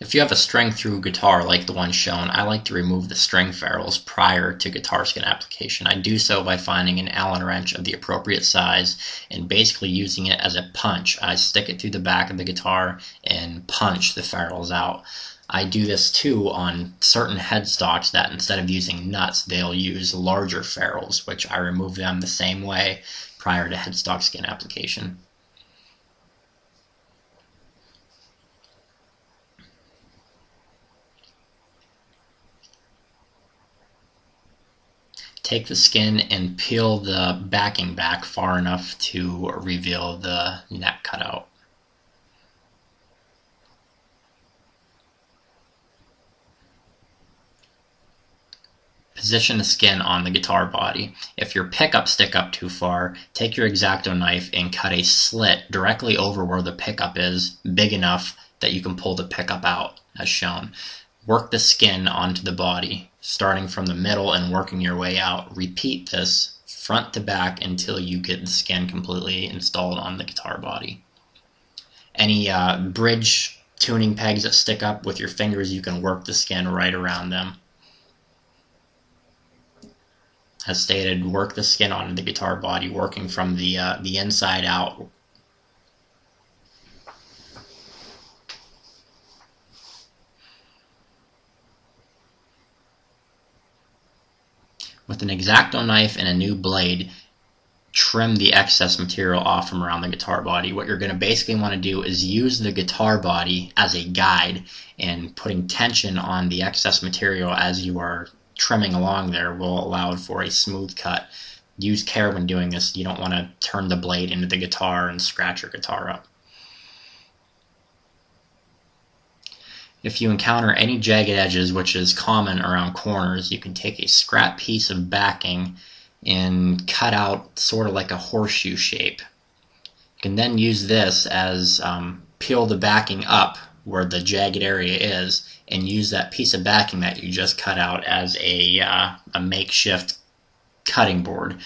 If you have a string through guitar like the one shown, I like to remove the string ferrules prior to guitar skin application. I do so by finding an Allen wrench of the appropriate size and basically using it as a punch. I stick it through the back of the guitar and punch the ferrules out. I do this too on certain headstocks that instead of using nuts, they'll use larger ferrules, which I remove them the same way prior to headstock skin application. Take the skin and peel the backing back far enough to reveal the neck cutout. Position the skin on the guitar body. If your pickup stick up too far, take your X-Acto knife and cut a slit directly over where the pickup is, big enough that you can pull the pickup out, as shown. Work the skin onto the body starting from the middle and working your way out. Repeat this front to back until you get the skin completely installed on the guitar body. Any uh, bridge tuning pegs that stick up with your fingers, you can work the skin right around them. As stated, work the skin onto the guitar body, working from the uh, the inside out, With an X-Acto knife and a new blade, trim the excess material off from around the guitar body. What you're going to basically want to do is use the guitar body as a guide and putting tension on the excess material as you are trimming along there will allow for a smooth cut. Use care when doing this. You don't want to turn the blade into the guitar and scratch your guitar up. If you encounter any jagged edges, which is common around corners, you can take a scrap piece of backing and cut out sort of like a horseshoe shape. You can then use this as um, peel the backing up where the jagged area is and use that piece of backing that you just cut out as a, uh, a makeshift cutting board.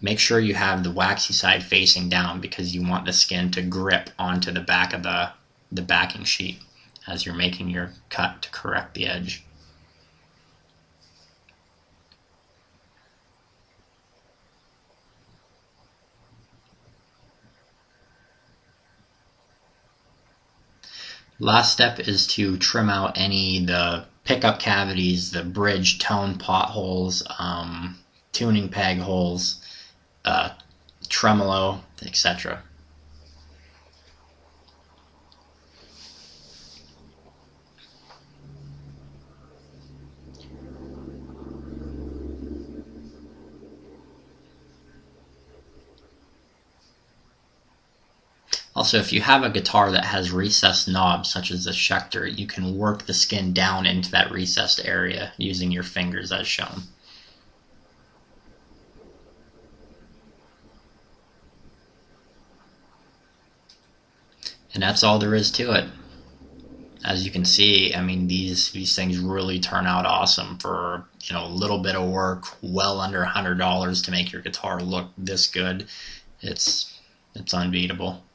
Make sure you have the waxy side facing down because you want the skin to grip onto the back of the, the backing sheet as you're making your cut to correct the edge. Last step is to trim out any the pickup cavities, the bridge tone potholes, um, tuning peg holes, uh, tremolo, etc. Also, if you have a guitar that has recessed knobs, such as the Schecter, you can work the skin down into that recessed area using your fingers as shown. And that's all there is to it. As you can see, I mean, these, these things really turn out awesome for, you know, a little bit of work, well under $100 to make your guitar look this good. It's, it's unbeatable.